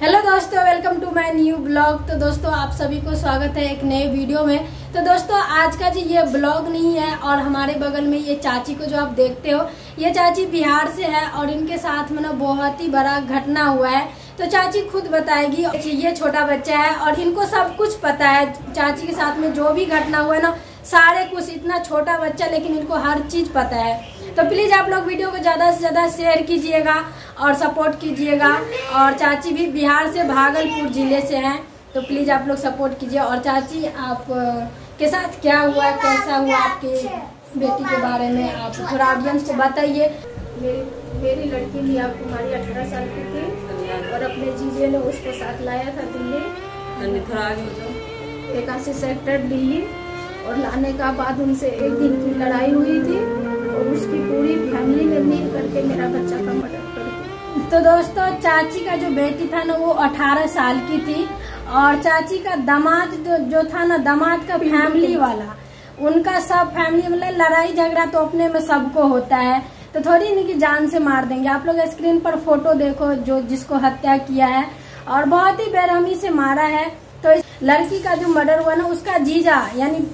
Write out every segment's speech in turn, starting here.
Hello दोस्तों welcome to my new blog तो दोस्तों, आप सभी को स्वागत है एक नए वीडियो में। तो दोस्तों, आज का जी ये ब्लॉग नहीं है और हमारे बगल में ये चाची को जो आप देखते हो, ये चाची बिहार से है और इनके साथ में ना बहुत ही बड़ा घटना हुआ है। तो चाची खुद बताएगी ये छोटा बच्चा है और इनको सब कुछ पता है। चाची के साथ में जो भी घटना हुआ है ना, सारे कुछ इतना छोटा बच्चा, लेकिन इनको हर चीज़ पता है। तो प्लीज़ आप लोग वीडियो को ज़्यादा से ज़्यादा शेयर कीजिएगा और सपोर्ट कीजिएगा। और चाची भी बिहार से भागलपुर ज़िले से हैं तो प्लीज़ आप लोग सपोर्ट कीजिए। और चाची आप के साथ क्या हुआ कैसा हुआ आपके बेटी के बारे में आप थोड़ा ऑडियंस को बताइए। मेरी मेरी लड़की लिया कुमारी अठारह साल की थी और अपने जीजे ने उसको साथ लाया था दिल्ली। थोड़ा आगे हो जाओ। सेक्टर दिल्ली और लाने का बाद उनसे एक दिन की लड़ाई हुई थी। और उसकी पूरी फैमिली ने मिल करके मेरा बच्चा का दिया तो दोस्तों चाची का जो बेटी था ना वो 18 साल की थी। और चाची का दामाद जो, था ना दामाद का फैमिली वाला उनका सब फैमिली मतलब लड़ाई झगड़ा तो अपने में सबको होता है। तो थोड़ी नहीं कि जान से मार देंगे। आप लोग स्क्रीन पर फ़ोटो देखो जो जिसको हत्या किया है। और बहुत ही बेरहमी से मारा है। तो लड़की का जो मर्डर हुआ ना उसका जीजा यानी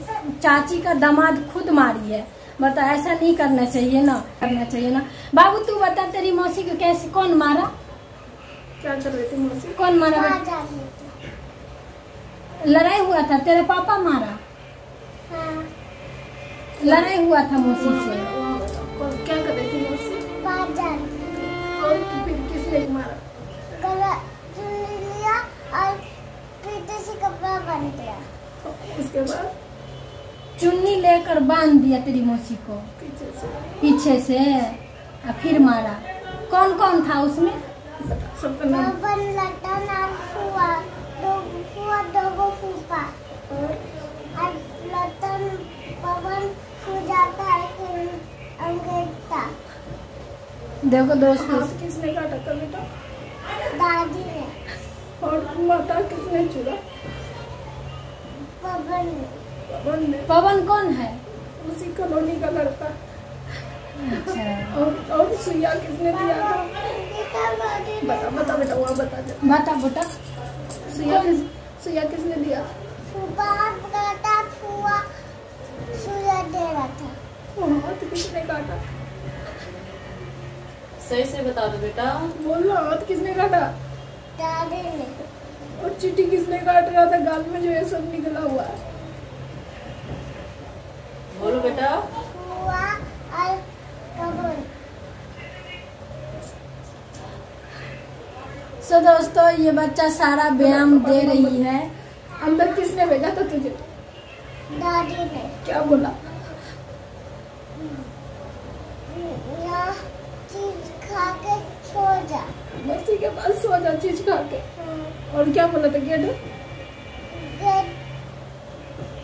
चाची का दामाद खुद मारी है। बता ऐसा नहीं करना चाहिए ना करना चाहिए ना। बाबू तू बता तेरी मौसी को कैसे कौन मारा? क्या कर रही थी मौसी? कौन मारा? लड़ाई हुआ था तेरे पापा मारा? लड़ाई हुआ था मौसी से। क्या कर रही थी मौसी? और फिर किसने मारा? कला और कपड़ा बन गया। उसके बाद? चुन्नी लेकर बाँध दिया तेरी मौसी को। पीछे से। पीछे से। और फिर मारा। कौन कौन था उसमें? सबका नाम। देखो दोस्तों। हाथ किसने काटा था बेटा? दादी ने। और माता किसने चुरा? पवन ने। पवन ने पवन कौन है? उसी कॉलोनी का लड़का। अच्छा। और और सुइया किसने दिया था? बता बता बेटा वहाँ बता दे। बता बेटा? सुइया किस सुइया किसने दिया? फूफा काटा फुआ सुया दे रहा था। और हाथ किसने काटा? सही से बता दो बेटा। बोल रहा हाथ किसने काटा? दादी ने। और चिट्ठी किसने काट रहा था? गाल में जो ये सब निकला हुआ है। बेटा सो दोस्तों ये बच्चा सारा व्यायाम दे रही है। अंदर किसने भेजा था तुझे? दादी ने। क्या बोला? चीज़ खा के सो जा। मस्ती के पास सो जा चीज़ खा के। और क्या बोला था गेट? गेट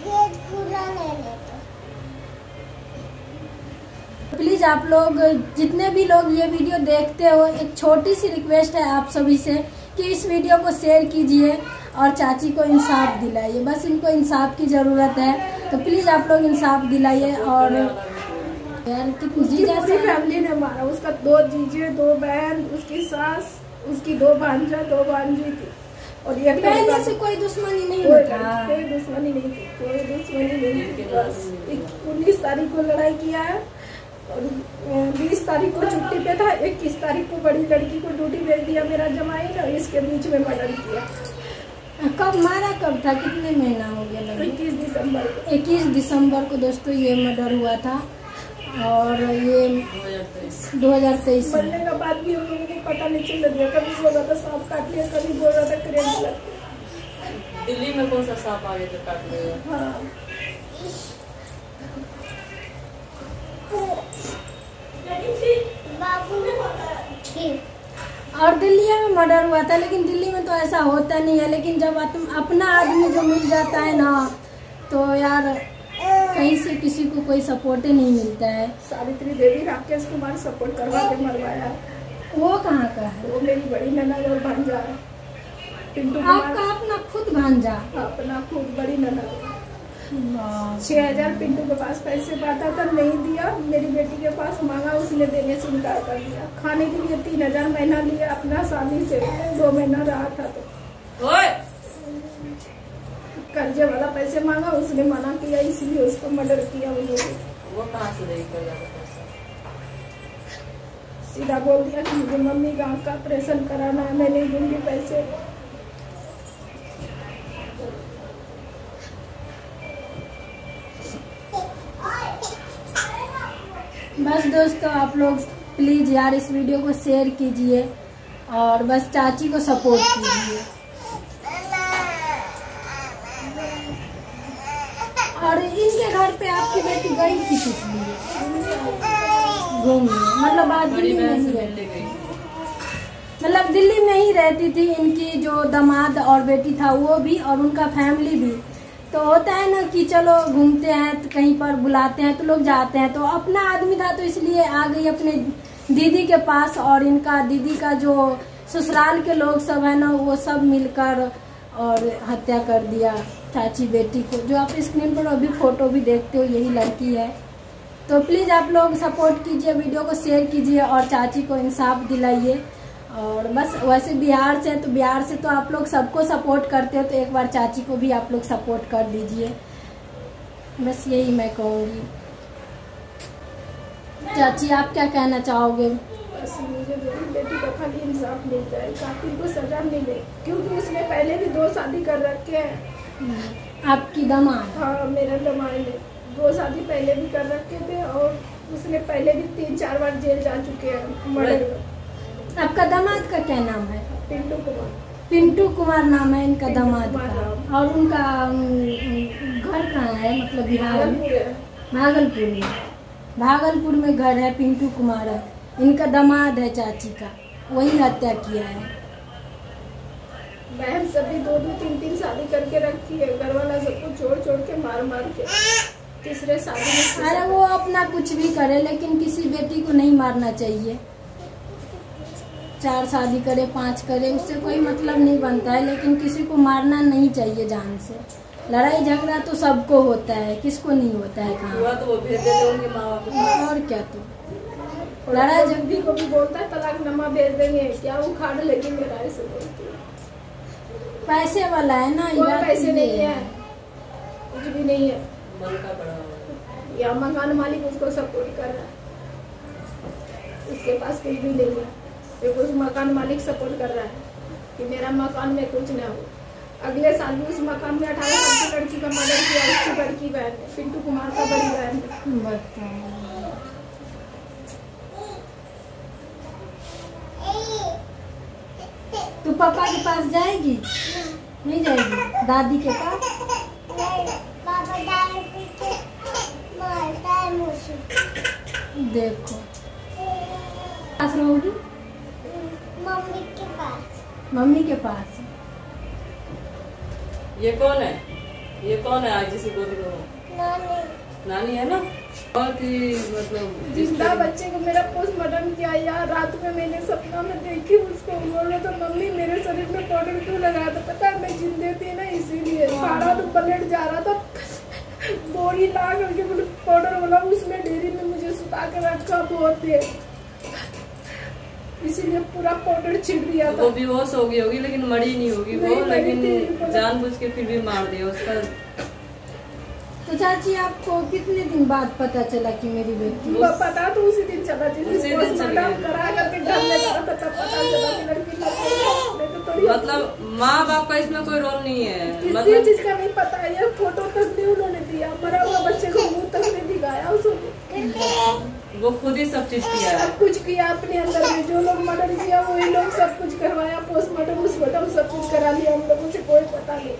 गेट खुला नहीं प्लीज़ आप लोग जितने भी लोग ये वीडियो देखते हो एक छोटी सी रिक्वेस्ट है आप सभी से कि इस वीडियो को शेयर कीजिए और चाची को इंसाफ दिलाइए। बस इनको इंसाफ की ज़रूरत है। तो प्लीज़ आप लोग इंसाफ दिलाइए और यार कितनी फैमिली ने मारा। उसका दो जीजे दो बहन उसकी सास उसकी दो भांजा दो भांजी थी। और ये पहले से कोई दुश्मनी नहीं कोई दुश्मनी नहीं थी। कोई दुश्मनी नहीं थी। बस उन्नीस तारीख को लड़ाई किया है। बीस तारीख को छुट्टी पे था इक्कीस तारीख को बड़ी लड़की को ड्यूटी भेज दिया मेरा जमाई और इसके बीच में मर्डर किया। कब मारा कब था? कितने महीना हो गया लगभग इक्कीस दिसंबर को। 21 दिसंबर को दोस्तों ये मर्डर हुआ था और ये 2023 में। मरने का बाद भी हम लोगों को पता नहीं चल रहा कभी बोल रहा था सांप काट लिया कभी बोल रहा था लग दिल्ली में कौन सा सांप आ गया जो काट लिया? हाँ। ठीक और दिल्ली में मर्डर हुआ था लेकिन दिल्ली में तो ऐसा होता नहीं है लेकिन जब अपना आदमी जो मिल जाता है ना तो यार कहीं से किसी को कोई सपोर्ट ही नहीं मिलता है। सावित्री देवी राकेश कुमार सपोर्ट करवा के मरवाया। वो कहाँ का है? वो मेरी बड़ी ननद और भांजा। पिंटू आपका अपना खुद भांजा। अपना खुद बड़ी ननद। छह हज़ार पिंटू के पास पैसे पाता था नहीं दिया। मेरी बेटी के पास मांगा उसने देने से इनकार कर दिया। खाने के लिए तीन हज़ार महीना लिया अपना शादी से दो महीना रहा था तो। कर्जे वाला पैसे मांगा उसने मना किया इसलिए उसको मर्डर किया उन लोगों वो कहाँ से सीधा बोल दिया कि मुझे मम्मी का ऑपरेशन कराना है मैं नहीं दूँगी पैसे। बस दोस्तों आप लोग प्लीज़ यार इस वीडियो को शेयर कीजिए और बस चाची को सपोर्ट कीजिए। और इनके घर पे आपकी बेटी गई थी किस लिए घूमने। मतलब आज दिल्ली में ही से रहती मतलब दिल्ली में ही रहती थी इनकी जो दामाद और बेटी था वो भी और उनका फैमिली भी। तो होता है ना कि चलो घूमते हैं तो कहीं पर बुलाते हैं तो लोग जाते हैं तो अपना आदमी था तो इसलिए आ गई अपने दीदी के पास और इनका दीदी का जो ससुराल के लोग सब है ना, वो सब मिलकर और हत्या कर दिया चाची बेटी को। जो आप स्क्रीन पर अभी फ़ोटो भी देखते हो, यही लड़की है। तो प्लीज़ आप लोग सपोर्ट कीजिए वीडियो को शेयर कीजिए और चाची को इंसाफ दिलाइए। और बस वैसे बिहार से तो बिहार से तो आप लोग सबको सपोर्ट करते हो तो एक बार चाची को भी आप लोग सपोर्ट कर दीजिए। बस यही मैं कहूँगी। चाची आप क्या कहना चाहोगे? बस मुझे मेरी बेटी को खाली इंसाफ मिल जाए कातिल को सजा मिले क्योंकि उसने पहले भी दो शादी कर रखे हैं। आपकी दामाद? हाँ मेरा दमाई ने दो शादी पहले भी कर रखे थे और उसने पहले भी तीन चार बार जेल जा चुके हैं मर्डर आपका दामाद का क्या नाम है? पिंटू कुमार। पिंटू कुमार नाम है इनका दामाद का। और उनका घर कहाँ है? मतलब बिहार में? भागलपुर में। भागलपुर में घर है पिंटू कुमार है इनका दामाद है चाची का। वही हत्या किया है। बहन सभी दो दो तीन तीन शादी करके रखी है। घर वाला सबको छोड़ छोड़ के मार मार के। तीसरे शादी में अरे वो अपना कुछ भी करे लेकिन किसी बेटी को नहीं मारना चाहिए। चार शादी करे पाँच करे उससे कोई मतलब नहीं बनता है लेकिन किसी को मारना नहीं चाहिए जान से। लड़ाई झगड़ा तो सबको होता है किसको नहीं होता है कहाँ? तो वो भेज देते होंगे माँ बाप और क्या तो? लड़ाई जब भी को भी बोलता है तलाक नमा भेज देंगे क्या उखाड़ लेगी मेरा ऐसे बोलती पैसे वाला है ना कोई यार पैसे नहीं इसलिए। है। कुछ भी नहीं है। मन का बड़ा हुआ या मकान मालिक उसको सपोर्ट कर रहा है। उसके पास कुछ भी नहीं है। एक उस मकान मालिक सपोर्ट कर रहा है कि मेरा मकान में कुछ ना हो। अगले साल भी उस मकान में अठारह साल की लड़की का मर्डर किया उसकी बड़की बहन पिंटू कुमार का बड़ी बहन। तू पापा के पास जाएगी? नहीं जाएगी? दादी के पास। देखो। पास रहोगी? मम्मी के पास। मम्मी के पास ये कौन है? ये कौन है आज जिसे गोदी में? नानी। नानी है ना? बहुत ही मतलब ज़िंदा बच्चे को मेरा पोस्टमार्टम किया यार रात में मैंने सपना में देखी उसको बोल रहा था मम्मी मेरे शरीर में पाउडर क्यों लगाया था? पता है मैं जिंदे थी ना इसीलिए। सारा तो पलट जा रहा था। बोरी ला करके पाउडर वाला उसमें डेयरी में मुझे सुता के रखा बहुत देर इसीलिए पूरा पाउडर छिड़ दिया था। वो बेहोश हो गई होगी लेकिन मरी नहीं होगी वो लेकिन जान जानबूझ के फिर भी मार दिया उसका। तो चाची आपको कितने दिन बाद पता चला कि मेरी बेटी पता तो उसी दिन चला जिस उसी दिन। करा करके घर में जा रहा था तब पता चला कि लड़की मर गई। नहीं तो थोड़ी मतलब माँ बाप का इसमें कोई रोल नहीं है। किसी मतलब चीज़ का नहीं पता है ये फ़ोटो तक नहीं उन्होंने दिया। मरा हुआ बच्चे को मुँह तक नहीं दिखाया उसने। वो खुद ही सब चीज़ किया सब कुछ किया अपने अंदर में। जो लोग मर्डर किया वही लोग सब कुछ करवाया पोस्टमार्टम उस सब कुछ करा लिया। हम लोगों से कोई पता नहीं।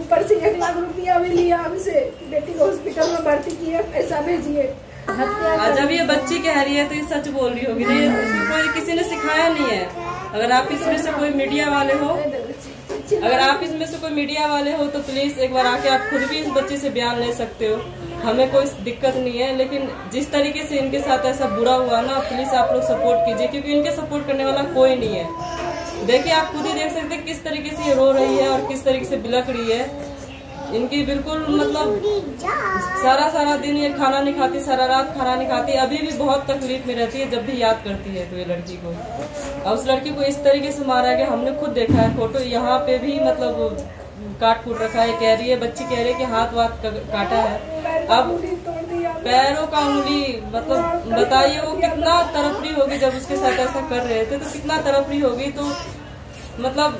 ऊपर से एक लाख रुपया भी लिया हमसे। बेटी को हॉस्पिटल में भर्ती किया पैसा भेजिए। जब ये बच्ची कह रही है तो ये सच बोल रही होगी। नहीं कोई किसी ने सिखाया नहीं है। अगर आप इसमें से कोई मीडिया वाले हो, अगर आप इसमें से कोई मीडिया वाले हो तो प्लीज़ एक बार आके आप खुद भी इस बच्चे से बयान ले सकते हो। हमें कोई दिक्कत नहीं है, लेकिन जिस तरीके से इनके साथ ऐसा बुरा हुआ ना प्लीज़ आप लोग सपोर्ट कीजिए, क्योंकि इनके सपोर्ट करने वाला कोई नहीं है। देखिए, आप खुद ही देख सकते किस तरीके से ये रो रही है और किस तरीके से बिलक रही है। इनकी बिल्कुल मतलब सारा सारा दिन ये खाना नहीं खाती, सारा रात खाना नहीं खाती। अभी भी बहुत तकलीफ़ में रहती है, जब भी याद करती है तो ये लड़की को। और उस लड़की को इस तरीके से मारा गया हमने खुद देखा है फ़ोटो, यहाँ पे भी मतलब काट कूट रखा है, कह रही है, बच्ची कह रही है कि हाथ वाथ काटा है। अब पैरों का उंगली मतलब बताइए वो कितना तरफरी होगी जब उसके साथ ऐसा कर रहे थे तो कितना तरफरी होगी तो मतलब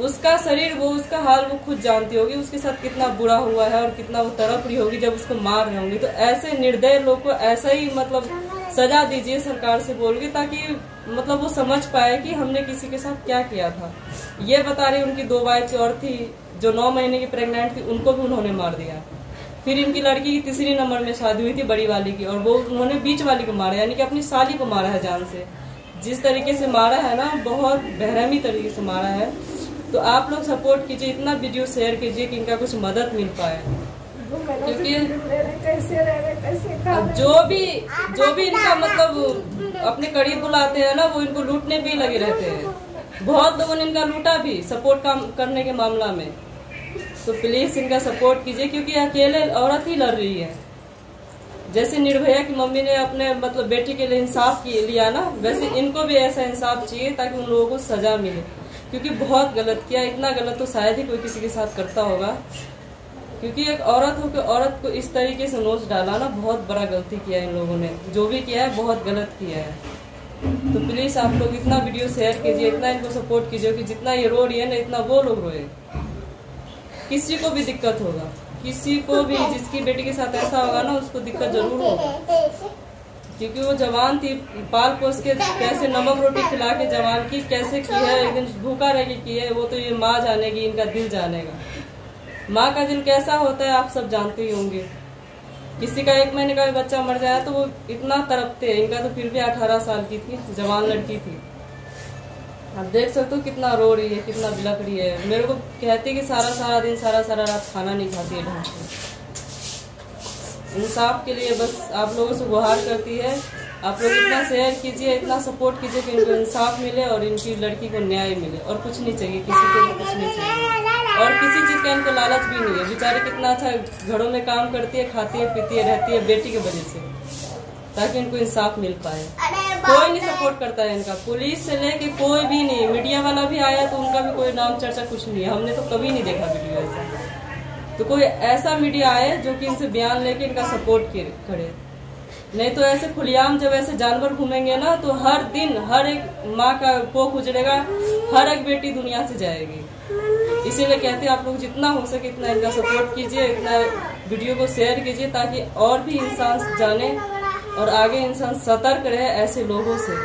उसका शरीर, वो उसका हाल वो खुद जानती होगी, उसके साथ कितना बुरा हुआ है और कितना वो तड़प तरफरी होगी जब उसको मार रहे होंगे। तो ऐसे निर्दय लोग को ऐसा ही मतलब सजा दीजिए सरकार से बोल के ताकि मतलब वो समझ पाए कि हमने किसी के साथ क्या किया था। ये बता रही उनकी दो वाइफ और थी, जो नौ महीने की प्रेग्नेंट थी, उनको भी उन्होंने मार दिया। फिर इनकी लड़की की तीसरी नंबर में शादी हुई थी बड़ी वाली की, और वो उन्होंने बीच वाली को मारा, यानी कि अपनी साली को मारा है जान से। जिस तरीके से मारा है ना, बहुत बेरहमी तरीके से मारा है। तो आप लोग सपोर्ट कीजिए इतना वीडियो शेयर कीजिए कि इनका कुछ मदद मिल पाए। क्योंकि-। जो भी जो भी इनका मतलब अपने करीब बुलाते हैं ना वो इनको लूटने भी लगे रहते हैं। बहुत लोगों ने इनका लूटा भी सपोर्ट काम करने के मामला में। तो प्लीज़ इनका सपोर्ट कीजिए क्योंकि अकेले औरत ही लड़ रही है। जैसे निर्भया की मम्मी ने अपने मतलब बेटी के लिए इंसाफ लिया ना वैसे इनको भी ऐसा इंसाफ चाहिए ताकि उन लोगों को सजा मिले। क्योंकि बहुत गलत किया, इतना गलत तो शायद ही कोई किसी के साथ करता होगा। क्योंकि एक औरत होकर औरत को इस तरीके से नोच डाला ना बहुत बड़ा गलती किया इन लोगों ने। जो भी किया है, बहुत गलत किया है। तो प्लीज़ आप लोग इतना वीडियो शेयर कीजिए, इतना इनको सपोर्ट कीजिए कि जितना ये रो रही है ना, इतना वो लोग रोए। किसी को भी दिक्कत होगा। किसी को भी जिसकी बेटी के साथ ऐसा होगा ना, उसको दिक्कत ज़रूर होगा। क्योंकि वो जवान थी, पाल पोस के कैसे नमक रोटी खिला के जवान की, कैसे की है, एक दिन भूखा रह के की है, वो तो ये माँ जानेगी, इनका दिल जानेगा। माँ का दिल कैसा होता है, आप सब जानते ही होंगे। किसी का एक महीने का भी बच्चा मर जाए तो वो इतना तड़पते हैं, इनका तो फिर भी अठारह साल की थी, जवान लड़की थी। आप देख सकते हो कितना रो रही है, कितना बिलक रही है। मेरे को कहती है कि सारा सारा दिन, सारा सारा रात खाना नहीं खाती है ढंग से इंसाफ के लिए बस आप लोगों से गुहार करती है। आप लोग इतना शेयर कीजिए, इतना सपोर्ट कीजिए कि इनको इंसाफ मिले और इनकी लड़की को न्याय मिले और कुछ नहीं चाहिए, किसी को भी कुछ नहीं चाहिए। और किसी चीज़ का इनको लालच भी नहीं है। बेचारी कितना अच्छा घरों में काम करती है, खाती है, पीती है, रहती है बेटी की वजह से, ताकि इनको इंसाफ मिल पाए। कोई नहीं सपोर्ट करता है इनका। पुलिस से लेके कोई भी नहीं। मीडिया वाला भी आया तो उनका भी कोई नाम चर्चा कुछ नहीं है। हमने तो कभी नहीं देखा वीडियो ऐसा। तो कोई ऐसा मीडिया आए जो कि इनसे बयान लेके इनका सपोर्ट करे। नहीं तो ऐसे खुलेआम जब ऐसे जानवर घूमेंगे ना तो हर दिन हर एक माँ का पोख उजड़ेगा, हर एक बेटी दुनिया से जाएगी। इसीलिए कहते हैं आप लोग जितना हो सके इतना इनका सपोर्ट कीजिए, इतना वीडियो को शेयर कीजिए ताकि और भी इंसान जाने और आगे इंसान सतर्क रहे ऐसे लोगों से।